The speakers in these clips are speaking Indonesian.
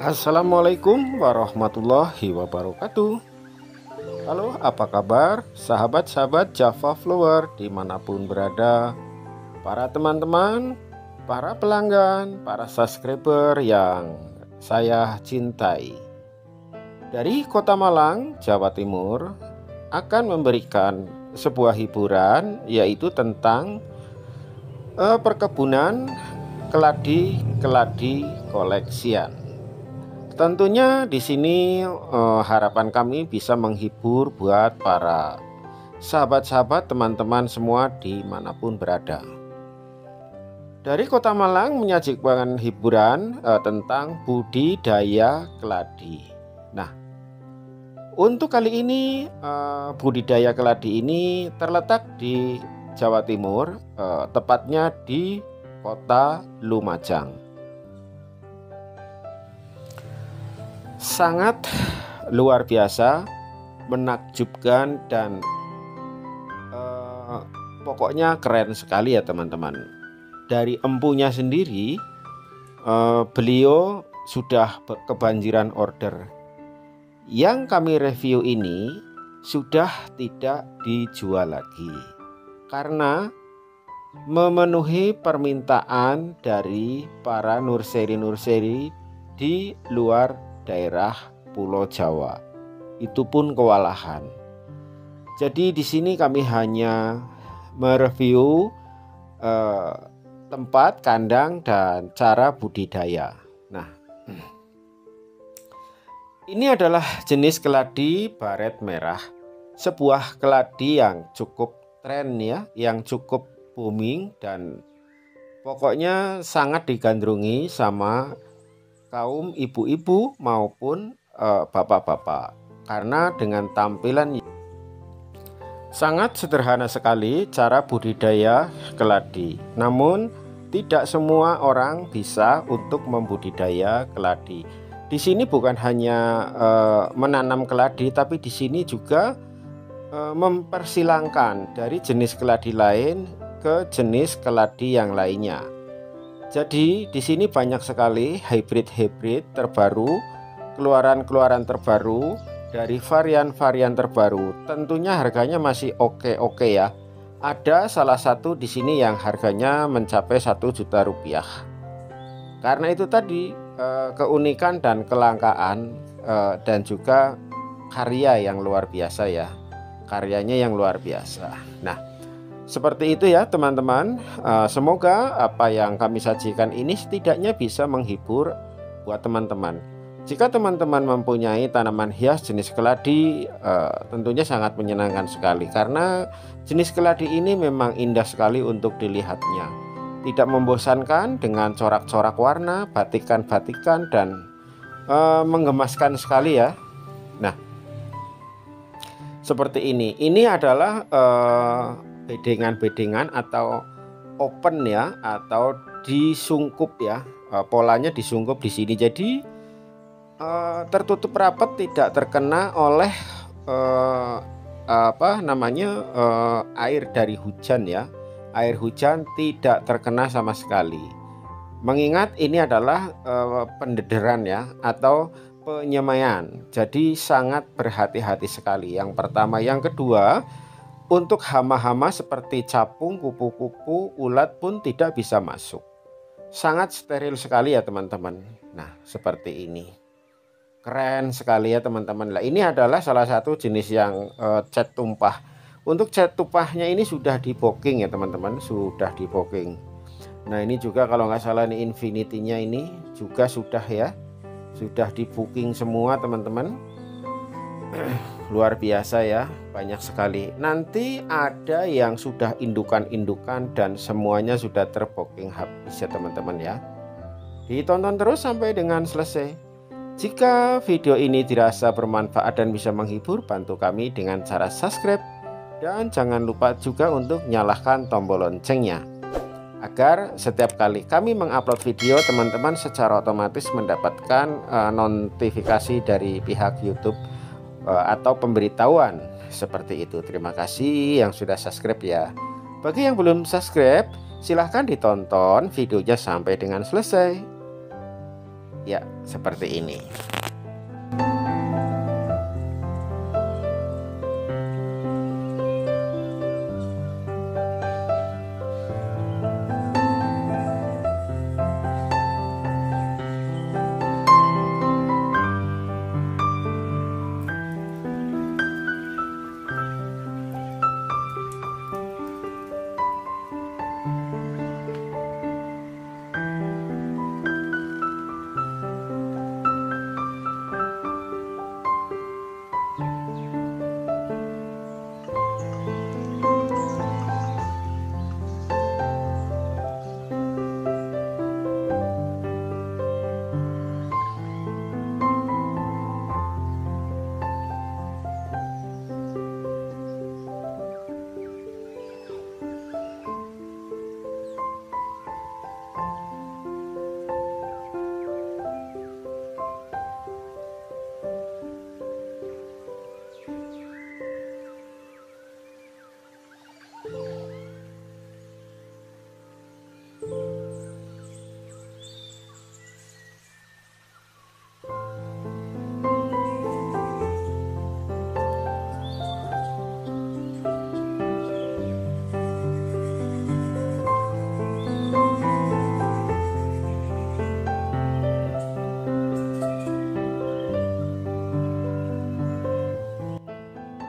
Assalamualaikum warahmatullahi wabarakatuh. Halo apa kabar? Sahabat-sahabat Java Flower di mana pun berada. Para teman-teman, para pelanggan, para subscriber yang saya cintai. Dari kota Malang, Jawa Timur akan memberikan sebuah hiburan yaitu tentang uh, perkebunan keladi-keladi koleksian Tentunya di sini eh, harapan kami bisa menghibur buat para sahabat-sahabat teman-teman semua di mana pun berada. Dari Kota Malang menyajikan hiburan eh, tentang budidaya keladi. Nah, untuk kali ini eh, budidaya keladi ini terletak di Jawa Timur, eh, tepatnya di Kota Lumajang. Sangat luar biasa, menakjubkan dan uh, pokoknya keren sekali ya teman-teman. Dari empunya sendiri, uh, beliau sudah kebanjiran order. Yang kami review ini sudah tidak dijual lagi karena memenuhi permintaan dari para nurseri-nurseri di luar daerah Pulau Jawa. Itu pun kewalahan. Jadi di sini kami hanya mereview eh, tempat, kandang dan cara budidaya. Nah, ini adalah jenis keladi baret merah. Sebuah keladi yang cukup tren ya, yang cukup booming dan pokoknya sangat digandrungi sama kaum ibu-ibu maupun eh, bapak-bapak karena dengan tampilan sangat sederhana sekali cara budidaya keladi. Namun tidak semua orang bisa untuk membudidaya keladi. Di sini bukan hanya e, menanam keladi, tapi di sini juga e, mempersilangkan dari jenis keladi lain ke jenis keladi yang lainnya. Jadi di sini banyak sekali hybrid-hybrid terbaru, keluaran-keluaran terbaru dari varian-varian terbaru. Tentunya harganya masih oke-oke ya. Ada salah satu di sini yang harganya mencapai satu juta rupiah. Karena itu tadi eh, keunikan dan kelangkaan eh, dan juga karya yang luar biasa ya. Karyanya yang luar biasa. Nah, seperti itu ya teman-teman. Eh, semoga apa yang kami sajikan ini setidaknya bisa menghibur buat teman-teman. Jika teman-teman mempunyai tanaman hias jenis keladi, eh, tentunya sangat menyenangkan sekali karena jenis keladi ini memang indah sekali untuk dilihatnya. Tidak membosankan dengan corak-corak warna, batikan-batikan dan uh, menggemaskan sekali ya. Nah, seperti ini. Ini adalah bedengan-bedengan atau open ya atau disungkup ya. E, polanya disungkup di sini. Jadi e, tertutup rapat tidak terkena oleh e, apa namanya air dari hujan ya. Air hujan tidak terkena sama sekali. Mengingat ini adalah pendederan ya atau penyemaian. Jadi sangat berhati-hati sekali. Yang pertama yang kedua untuk hama-hama seperti capung, kupu-kupu, ulat pun tidak bisa masuk. Sangat steril sekali ya teman-teman. Nah, seperti ini. Keren sekali ya teman-teman. Lah ini adalah salah satu jenis yang uh, cat tumpah. Untuk cat tumpahnya ini sudah di booking ya teman-teman, sudah di booking. Nah, ini juga kalau nggak salah ini infinity-nya ini juga sudah ya. Sudah di booking semua teman-teman. luar biasa ya banyak sekali. Nanti ada yang sudah indukan-indukan dan semuanya sudah terbooking habis ya teman-teman ya. Ditonton terus sampai dengan selesai. Jika video ini dirasa bermanfaat dan bisa menghibur bantu kami dengan cara subscribe. Dan jangan lupa juga untuk nyalakan tombol loncengnya. Agar setiap kali kami mengupload video teman-teman secara otomatis mendapatkan uh, notifikasi dari pihak YouTube atau pemberitahuan seperti itu. Terima kasih yang sudah subscribe ya. Bagi yang belum subscribe, silahkan ditonton videonya sampai dengan selesai. ya seperti ini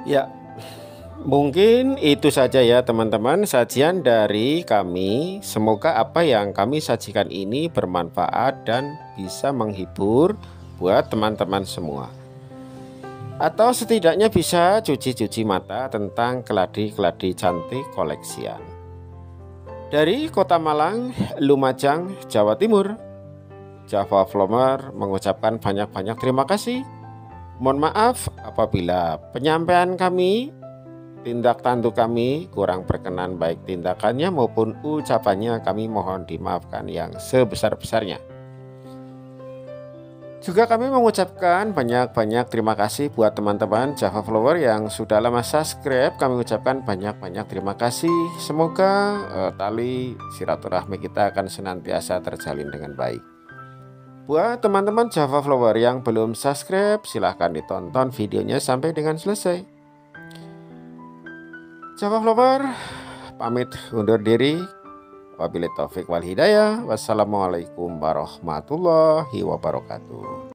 Ya, mungkin itu saja ya teman-teman sajian dari kami. Semoga apa yang kami sajikan ini bermanfaat dan bisa menghibur buat teman-teman semua. Atau setidaknya bisa cuci-cuci mata tentang keladi-keladi cantik koleksian. Dari Kota Malang, Lumajang, Jawa Timur, Java Flomer mengucapkan banyak-banyak terima kasih Mohon maaf apabila penyampaian kami, tindak tanduk kami kurang berkenan baik tindakannya maupun ucapannya kami mohon dimaafkan yang sebesar-besarnya. Juga kami mengucapkan banyak-banyak terima kasih buat teman-teman Java Flower yang sudah lama subscribe. Kami ucapkan banyak-banyak terima kasih. Semoga uh, tali silaturahmi kita akan senantiasa terjalin dengan baik. Buat teman-teman Java Flower yang belum subscribe, silahkan ditonton videonya sampai dengan selesai. Java Flower, pamit undur diri. Wabillahi taufik wal hidayah. Wassalamualaikum warahmatullahi wabarakatuh.